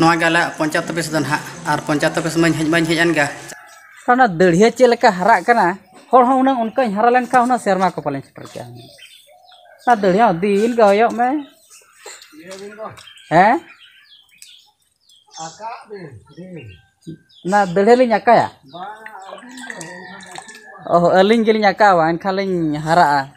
noa gala poncat tepis dan ha ar poncat tepis main-main hejan karena dulhia cilaka harak kana hol hau nang unka yang haralan serma ko paling seperti yang na dulhia din ga eh? Na dulhia linya ya? oh eh, linya kaya wan kaling harak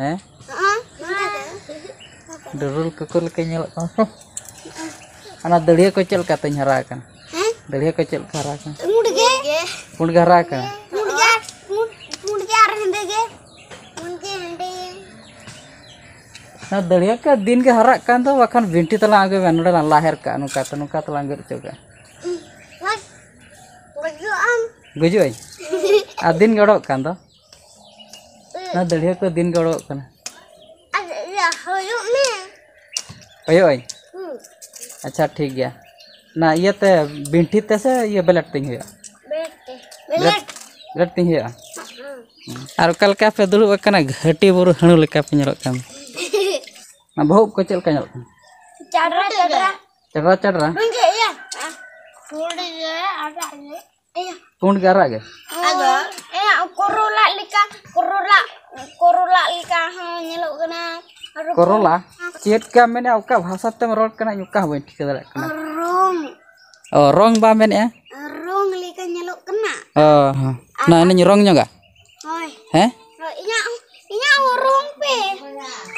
eh Durul kekul kenyelak kau. Anak delia kecil katanya harakan. Eh? Delia kecil harakan. Mudge. Mudge harakan. Mudge. Mudge arah dege. Mudge hende. Nah delia ka din keharakan tuh bahkan binti telah agak benar dan lahir nukat nuka tenuka telah anggur juga. Gujuan. Gujuan. Adin gorok kan tuh. ना दड़िया को दिन गड़ो कना ओयो ओय अच्छा ठीक गया ना ये ते बिंठी ते से ये ब्लड तिंग हुआ ब्लड ब्लड तिंग हुआ और कल का पे दुड़ब कना घटी बुरु हणु लेका पे नलो काम ना बहुत को चल का नलो चढ़रा चढ़रा चढ़रा चढ़रा मुझे ये कूड़ ये आरा ये कूड़ के आरा आ आगा ये कोरोला लेका Corolla ika nyelok kena. Corolla? ciet ka men au bahasa tem rol kena nyukah we tika dalak kena. Rong oh rong ba men eh? ya rong lika nyelok kena. Oh nah ini rongnya enggak? Hoi. Heh inya inya rong pe.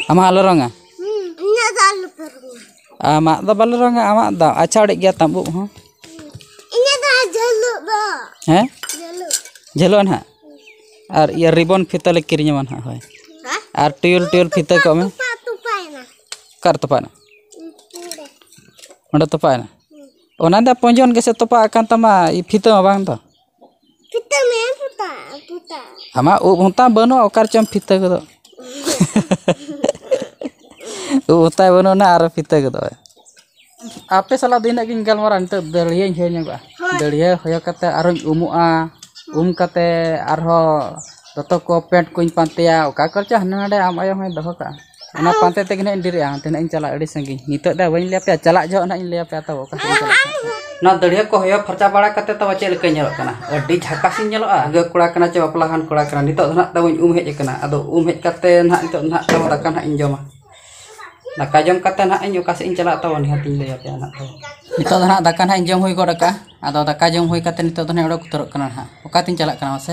Ah, ama lorong ah? Hmm inya dalu perung amak da balorong ama da acadek gya tambu ha? Inya da jaluk ba heh jaluk. Jaluk ha ᱟᱨ ᱤᱭᱟᱹ ᱨᱤᱵᱚᱱ ᱯᱷᱤᱛᱟᱹ ᱞᱮ ᱠᱤᱨᱤᱧᱟᱢᱟ ᱱᱟᱦᱟᱜ ᱦᱳᱭ Hah? ᱟᱨ ᱴᱩᱭᱩᱞ ᱴᱩᱭᱩᱞ ᱯᱷᱤᱛᱟᱹ ᱠᱚᱜ ᱢᱮ Tupa tupa na. ᱚᱠᱟᱨᱮ ᱛᱚᱯᱟᱜ ᱮᱱᱟ Hmm, ini. ᱚᱸᱰᱮ ᱛᱚᱯᱟᱜ ᱮᱱᱟ ᱚᱱᱟ ᱫᱚ ᱯᱚᱸᱡᱚᱱ ᱜᱮᱥᱮ ᱛᱚᱯᱟᱜ ᱟᱠᱟᱱ ᱛᱟᱢᱟ ᱤ ᱯᱷᱤᱛᱟᱹ ᱢᱟ ᱵᱟᱝ ᱫᱚ Kita main puta, puta. ᱟᱢᱟᱜ ᱩᱵ ᱦᱚᱸᱛᱟ ᱵᱟᱹᱱᱩᱜᱼᱟ ᱚᱠᱟᱨ ᱪᱚᱢ ᱯᱷᱤᱛᱟᱹ ᱜᱚᱫᱚᱜ ᱩᱵ ᱦᱚᱸᱛᱟᱭ ᱵᱟᱹᱱᱩᱜᱼᱟ ᱟᱨ ᱯᱷᱤᱛᱟᱹ ᱜᱚᱫᱚᱜ ᱟᱯᱮ ᱥᱟᱞᱟᱜ ᱫᱚ ᱤᱱᱟᱹᱜ ᱜᱤᱧ ᱜᱟᱞᱢᱟᱨᱟᱜᱼᱟ ᱱᱤᱛᱚᱜ ᱫᱟᱹᱲᱦᱤᱭᱟᱹᱧ ᱦᱚᱭᱚ ᱧᱚᱜᱚᱜᱼᱟ ᱫᱟᱹᱲᱦᱤᱭᱟᱹ ᱦᱚᱭᱚ ᱠᱟᱛᱮ ᱟᱨᱦᱚᱧ ᱩᱢᱩᱜᱼᱟ ᱩᱢ ᱠᱟᱛᱮ ᱟᱨᱦᱚᱸ ᱫᱚᱛᱚ ᱠᱚ ᱯᱮᱱᱴ ᱠᱚᱧ ᱯᱟᱱᱛᱮᱭᱟ ᱚᱠᱟ ᱠᱚᱨᱮ ᱦᱟᱸᱰᱮ ᱱᱟᱰᱮ ᱟᱢ ᱟᱭᱳ ᱦᱚᱸᱭ ᱫᱚᱦᱚ ᱠᱟᱜᱼᱟ ᱚᱱᱟ ᱯᱟᱱᱛᱮ ᱛᱮᱜᱮ ᱱᱟᱦᱟᱜ ᱤᱧ ᱰᱮᱨᱮᱜᱼᱟ ᱦᱟᱱᱛᱮ ᱱᱟᱜ ᱤᱧ ᱪᱟᱞᱟᱜᱼᱟ ᱟᱹᱰᱤ ᱥᱟᱺᱜᱤᱧ ᱱᱤᱛᱚᱜ ᱫᱚ ᱵᱟᱹᱧ ᱞᱟᱹᱭ ᱟᱯᱮᱭᱟ ᱪᱟᱞᱟᱜ ᱡᱚᱦᱚᱜ ᱱᱟᱦᱟᱜ ᱤᱧ ᱞᱟᱹᱭ ᱟᱯᱮᱭᱟ ᱛᱚ ᱚᱠᱟ ᱥᱮᱫ ᱪᱟᱞᱟᱜ ᱱᱚᱣᱟ ᱫᱟᱹᱲᱦᱤᱭᱟᱹ ᱠᱚ ᱦᱚᱭᱚ ᱯᱷᱟᱨᱪᱟ ᱵᱟᱲᱟ ᱠᱟᱛᱮ ᱛᱚ ᱪᱮᱫ ᱞᱮᱠᱟᱧ ᱧᱮᱞᱚᱜ ᱠᱟᱱᱟ ᱟᱹᱰᱤ ᱡᱷᱟᱠᱟᱥᱤᱧ ᱧᱮᱞᱚᱜᱼᱟ ᱜᱟᱹ ᱠᱚᱲᱟ ᱠᱟᱱᱟ ᱪᱮ ᱵᱟᱯᱞᱟᱦᱟᱱ ᱠᱚᱲᱟ ᱠᱟᱱᱟ ᱱᱤᱛᱚᱜ ᱫᱚ ᱱᱟᱦᱟᱜ ᱛᱟᱵᱚᱧ ᱩᱢ ᱦᱮᱡ ᱟᱠᱟᱱᱟ ᱟᱫᱚ ᱩᱢ ᱦᱮᱡ ᱠᱟᱛᱮ ᱱᱟᱦᱟᱜ ᱱᱤᱛᱚᱜ ᱱᱟᱦᱟᱜ ᱛᱟᱵᱚ ᱫᱟᱠᱟ ᱱᱟᱦᱟᱜ ᱤᱧ ᱡᱚᱢᱟ ᱫᱟᱠᱟ ᱡᱚᱢ ᱠᱟᱛᱮ ᱱᱟᱦᱟᱜ ᱤᱧ ᱚᱠᱟ ᱥᱮᱫ ᱤᱧ ᱪᱟᱞᱟᱜ ᱛᱟᱵᱚ ᱱᱤᱦᱟᱹᱛᱤᱧ ᱞᱟᱹᱭ ᱟᱯᱮᱭᱟ ᱱᱟᱦᱟᱜ ᱛᱟᱵᱚ ᱱᱤᱛᱚᱜ ᱫᱚ ᱱᱟᱦᱟᱜ ᱫᱟᱠᱟ ᱱᱟᱦᱟᱜ ᱤᱧ ᱡᱚᱢ ᱦᱩᱭ ᱜᱚᱫ ᱟᱠᱟᱜᱼᱟ atau daka jom hui katen itu tuh nengoda kuturuk kena ha. Katen jalak kena mas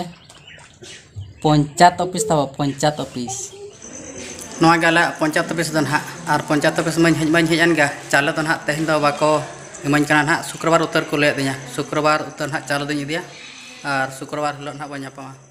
poncat opis tawa poncat opis noa gala poncat opis tuh ha. Ar poncat opis main hej main hejan ga. Jalak tuh ha teh itu bako. Main kena ha sukrobar utar kulit tuh ya sukrobar utar ha jalak tuh dia ar sukrobar lo ha banyak apa